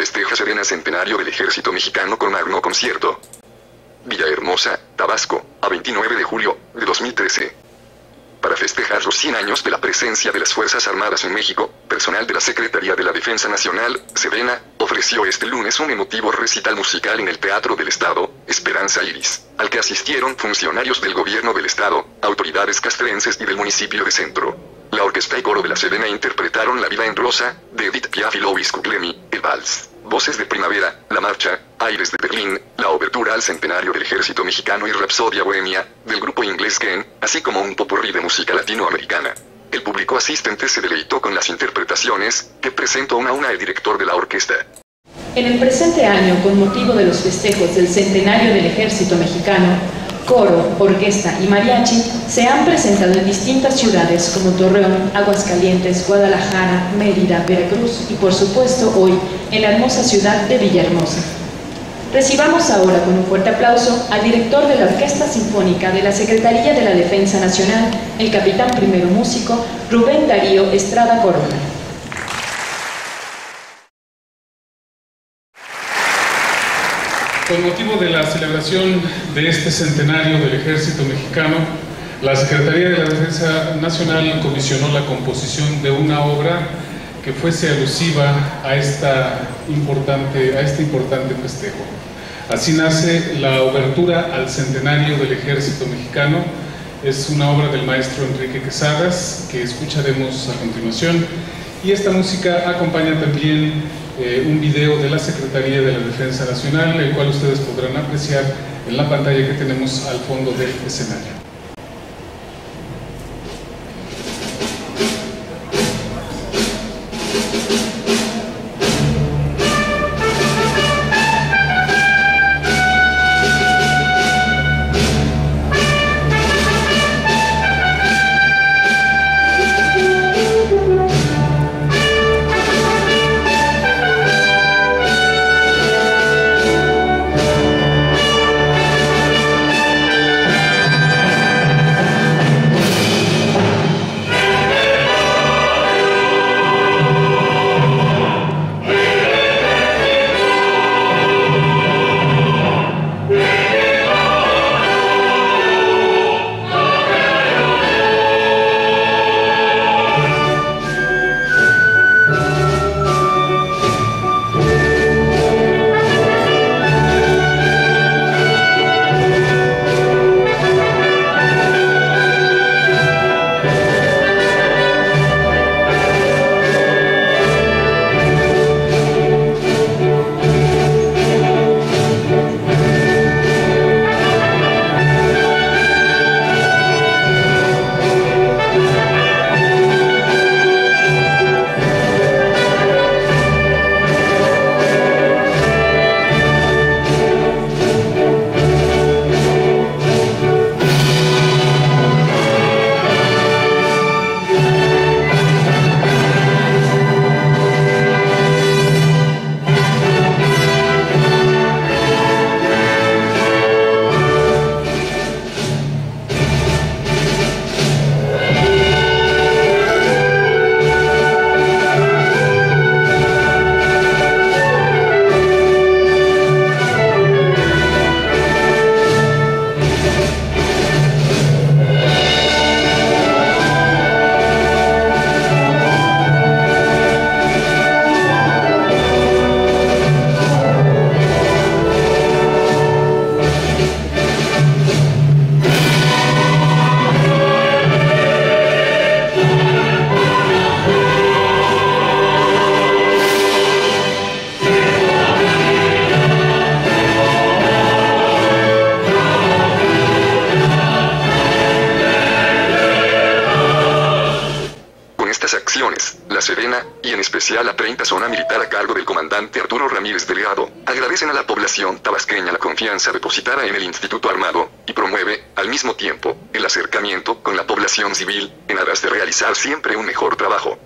festeja Serena Centenario del Ejército Mexicano con magno concierto. Villahermosa, Tabasco, a 29 de julio de 2013. Para festejar los 100 años de la presencia de las Fuerzas Armadas en México, personal de la Secretaría de la Defensa Nacional, Serena, ofreció este lunes un emotivo recital musical en el Teatro del Estado, Esperanza Iris, al que asistieron funcionarios del gobierno del Estado, autoridades castrenses y del municipio de Centro. La orquesta y coro de la Serena interpretaron La vida en rosa, de Edith Piaf y Louis el vals. Voces de Primavera, La Marcha, Aires de Berlín, la obertura al centenario del ejército mexicano y Rapsodia Bohemia, del grupo inglés Ken, así como un popurrí de música latinoamericana. El público asistente se deleitó con las interpretaciones, que presentó una a una el director de la orquesta. En el presente año, con motivo de los festejos del centenario del ejército mexicano, coro, orquesta y mariachi se han presentado en distintas ciudades como Torreón, Aguascalientes, Guadalajara, Mérida, Veracruz y por supuesto hoy en la hermosa ciudad de Villahermosa. Recibamos ahora con un fuerte aplauso al director de la Orquesta Sinfónica de la Secretaría de la Defensa Nacional, el capitán primero músico, Rubén Darío Estrada Corona. Con motivo de la celebración de este centenario del ejército mexicano, la Secretaría de la Defensa Nacional comisionó la composición de una obra que fuese alusiva a, esta importante, a este importante festejo. Así nace la obertura al centenario del ejército mexicano. Es una obra del maestro Enrique Quesadas que escucharemos a continuación. Y esta música acompaña también eh, un video de la Secretaría de la Defensa Nacional, el cual ustedes podrán apreciar en la pantalla que tenemos al fondo del escenario. Serena, y en especial la 30 Zona Militar a cargo del comandante Arturo Ramírez Delgado, agradecen a la población tabasqueña la confianza depositada en el Instituto Armado, y promueve, al mismo tiempo, el acercamiento con la población civil, en aras de realizar siempre un mejor trabajo.